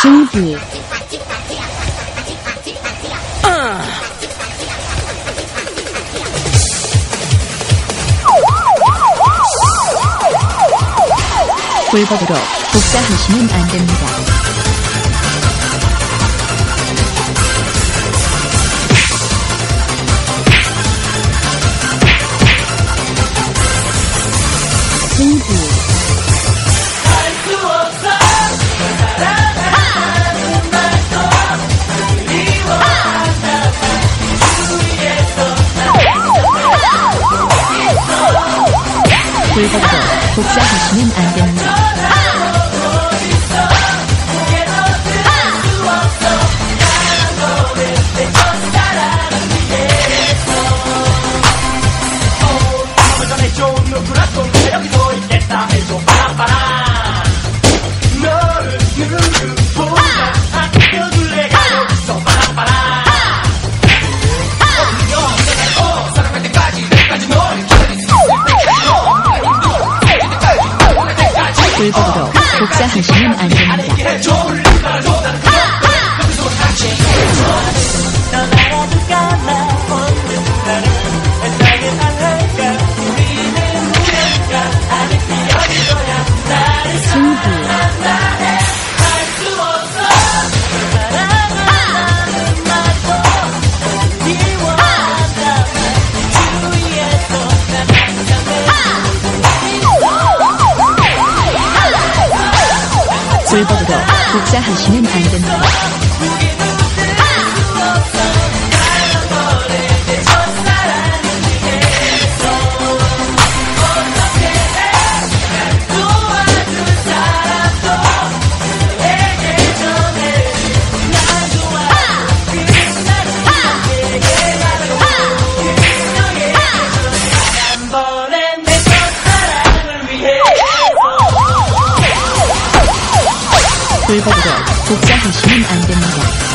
준비. 불법으로 복사하시면 안 됩니다. 불법으로 복사하시면 안 됩니다. 불법으로 복사하시면 안 됩니다. 불법으로 복사하시면 안 됩니다. 불법으로 복사하시면 안 됩니다.